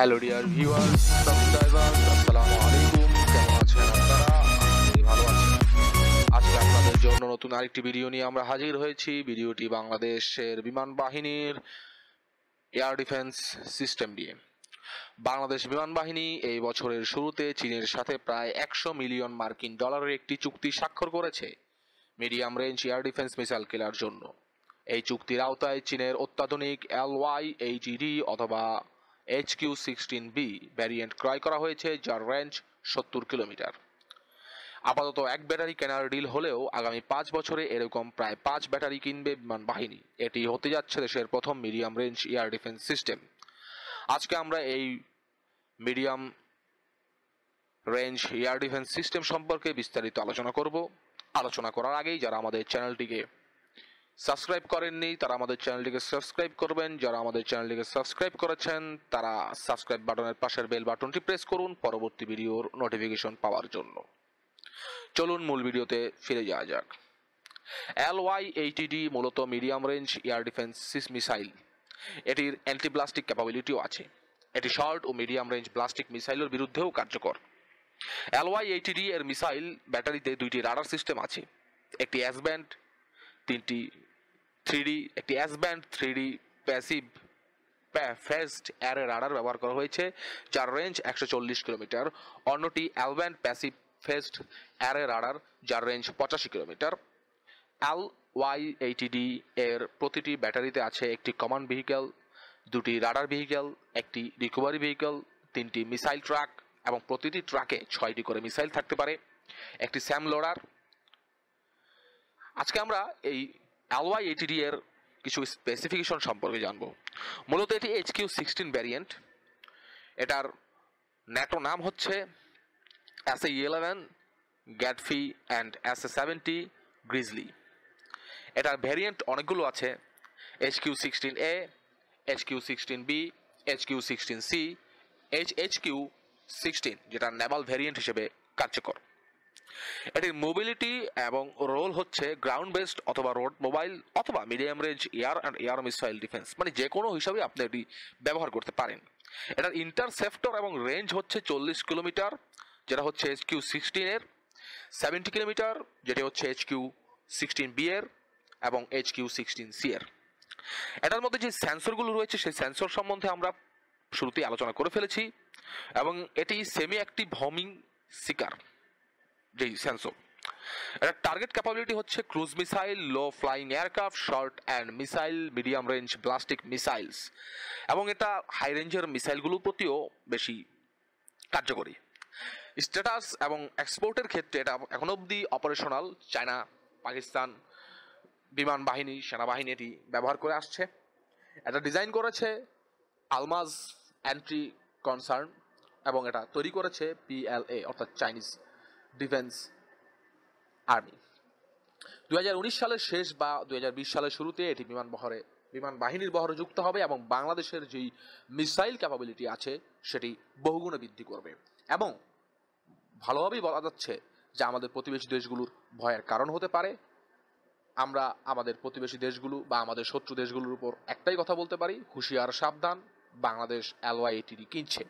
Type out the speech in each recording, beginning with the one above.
Hello dear viewers subscribers আসসালামু আলাইকুম। কেমন আছেন আপনারা? ভালো আছি আজকে আপনাদের জন্য নতুন আরেকটি ভিডিও নিয়ে আমরা হাজির হয়েছি। ভিডিওটি বাংলাদেশের বিমান বাহিনীর এয়ার ডিফেন্স সিস্টেম দিয়ে বাংলাদেশ বিমান বাহিনী এই বছরের শুরুতে চীনের সাথে প্রায় একশো মিলিয়ন মার্কিন ডলারের একটি চুক্তি স্বাক্ষর করেছে medium range air defence missile কেলার জন্য। এই চুক্তির আওতায় চীনের অত্যাধুনিক এল ওয়াই এইচডি অথবা H Q sixteen B variant ক্রয় করা হয়েছে, যার রেঞ্জ সত্তর কিলোমিটার। আপাতত এক ব্যাটারি কেনার ডিল হলেও আগামী পাঁচ বছরে এরকম প্রায় পাঁচ ব্যাটারি কিনবে বিমান বাহিনী। এটি হতে যাচ্ছে দেশের প্রথম medium range air defence system আজকে আমরা এই medium range air defence system সম্পর্কে বিস্তারিত আলোচনা করব। আলোচনা করার আগেই যারা আমাদের চ্যানেলটিকে সাবস্ক্রাইব করেননি, তারা আমাদের চ্যানেলটিকে সাবস্ক্রাইব করবেন। যারা আমাদের চ্যানেলটিকে সাবস্ক্রাইব করেছেন, তারা সাবস্ক্রাইব বাটনের পাশের বেল বাটনটি প্রেস করুন পরবর্তী ভিডিওর নোটিফিকেশন পাওয়ার জন্য। চলুন মূল ভিডিওতে ফিরে যাওয়া যাক। এল ওয়াই এইটিডি মূলত medium range air defence missile. এটির অ্যান্টি ব্লাস্টিক ক্যাপাবিলিটিও আছে। এটি শর্ট ও মিডিয়াম রেঞ্জ প্লাস্টিক মিসাইলের বিরুদ্ধেও কার্যকর। এলওয়াই এইটিডি এর মিসাইল ব্যাটারিতে দুইটি রাডার সিস্টেম আছে। একটি অ্যাসব্যান্ড তিনটি থ্রি একটি S band three passive phased array radar ব্যবহার করা হয়েছে, যার রেঞ্জ একশো চল্লিশ কিলোমিটার। অন্যটি L band passive phased array radar যার রেঞ্জ পঁচাশি কিলোমিটার। অ্যাল ওয়াই এইটিডি এর প্রতিটি ব্যাটারিতে আছে একটি কমান্ড ভেহিকেল দুটি রাডার ভেহিকেল একটি রিকভারি ভেহিকেল তিনটি মিসাইল ট্রাক এবং প্রতিটি ট্রাকে ছয়টি করে মিসাইল থাকতে পারে। একটি স্যাম লোডার আজকে আমরা এই এলওয়াই এইটিডি এর কিছু স্পেসিফিকেশন সম্পর্কে জানব। মূলত এটি এইচ কিউ সিক্সটিন ভ্যারিয়েন্ট এটার ন্যাটো নাম হচ্ছে S A eleven gadfly and S A seventy grizzly এটার ভ্যারিয়েন্ট অনেকগুলো আছে। H Q sixteen A H Q sixteen B H Q sixteen C H H Q sixteen যেটা naval variant হিসেবে কার্যকর। এটির মোবিলিটি এবং রোল হচ্ছে গ্রাউন্ড বেসড অথবা রোড মোবাইল অথবা medium range air and air missile defence মানে যে কোনো হিসাবে আপনি এটি ব্যবহার করতে পারেন। এটার ইন্টারসেপ্টর এবং রেঞ্জ হচ্ছে চল্লিশ কিলোমিটার, যেটা হচ্ছে এইচ কিউ সিক্সটিনের সেভেন্টি কিলোমিটার, যেটি হচ্ছে এইচ কিউ সিক্সটিন বি এর এবং এইচ কিউ সিক্সটিন সি এর। এটার মধ্যে যে সেন্সরগুলো রয়েছে, সেই সেন্সর সম্বন্ধে আমরা শুরুতেই আলোচনা করে ফেলেছি এবং এটি সেমি অ্যাক্টিভ হোমিং সিকার যেই সেন্সর এটার টার্গেট ক্যাপাবিলিটি হচ্ছে cruise missile low flying aircraft short and missile medium range ballistic missiles এবং এটা হাই রেঞ্জের মিসাইলগুলোর প্রতিও বেশি কার্যকরী। স্ট্যাটাস এবং এক্সপোর্টের ক্ষেত্রে এটা এখন অবধি অপারেশনাল চায়না, পাকিস্তান, বিমান বাহিনী, সেনাবাহিনী এটি ব্যবহার করে আসছে। এটা ডিজাইন করেছে আলমাজ অ্যান্ট্রি কনসার্ন এবং এটা তৈরি করেছে পিএলএ অর্থাৎ চাইনিজ ডিফেন্স আর্মি দুই হাজার উনিশ সালের শেষ বা দুই হাজার বিশ সালের শুরুতে এটি বিমান বহরে বিমান বাহিনীর বহরে যুক্ত হবে এবং বাংলাদেশের যেই মিসাইল ক্যাপাবিলিটি আছে, সেটি বহুগুণে বৃদ্ধি করবে। এবং ভালোভাবেই বলা যাচ্ছে যে আমাদের প্রতিবেশী দেশগুলোর ভয়ের কারণ হতে পারে। আমরা আমাদের প্রতিবেশী দেশগুলো বা আমাদের শত্রু দেশগুলোর উপর একটাই কথা বলতে পারি, হুঁশিয়ার সাবধান, বাংলাদেশ এলওয়াইটিডি কিনছে।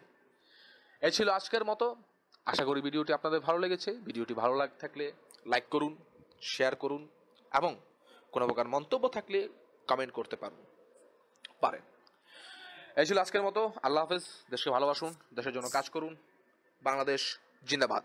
এ ছিল আজকের মতো। আশা করি ভিডিওটি আপনাদের ভালো লেগেছে। ভিডিওটি ভালো লাগ থাকলে লাইক করুন, শেয়ার করুন এবং কোনো প্রকার মন্তব্য থাকলে কমেন্ট করতে পারুন। পারেন। এই ছিল আজকের মতো। আল্লাহ হাফেজ। দেশকে ভালোবাসুন, দেশের জন্য কাজ করুন। বাংলাদেশ জিন্দাবাদ।